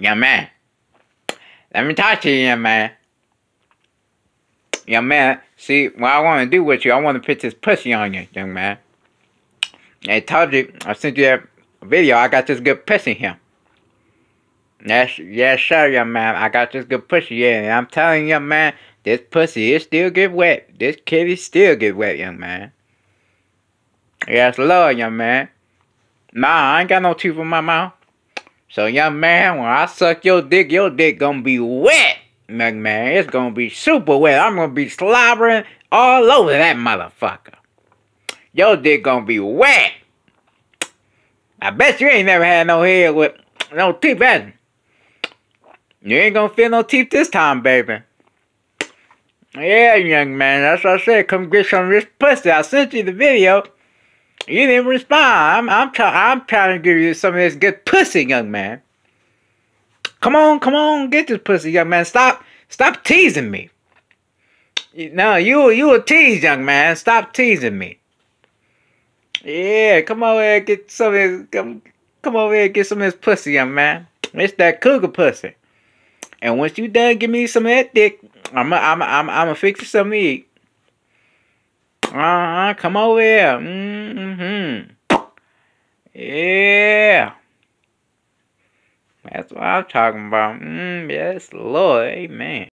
Young man. Let me talk to you, young man. Young man, see, what I want to do with you, I want to put this pussy on you, young man. I told you, I sent you that video, I got this good pussy here. Yes, yes, sir, young man. I got this good pussy, yeah. And I'm telling you, young man, this pussy is still get wet. This kitty still get wet, young man. Yes, Lord, young man. Nah, I ain't got no teeth in my mouth. So, young man, when I suck your dick, your dick gonna be wet, man. It's gonna be super wet. I'm gonna be slobbering all over that motherfucker. Your dick gonna be wet. I bet you ain't never had no head with no teeth, has you? You ain't gonna feel no teeth this time, baby. Yeah, young man, that's what I said. Come get some of this pussy. I sent you the video. You didn't respond. I'm I'm, try, I'm trying to give you some of this good pussy, young man. Come on, come on, get this pussy, young man. Stop, stop teasing me. No, you you a tease, young man. Stop teasing me. Yeah, come over here, get some of this. Come, come over here, get some of this pussy, young man. It's that cougar pussy. And once you done give me some of that dick, I'm I'm I'm I'm gonna fix you something to eat. Uh-huh, come over here. Mm-hmm. Yeah. That's what I'm talking about. Mm, yes, Lord. Amen.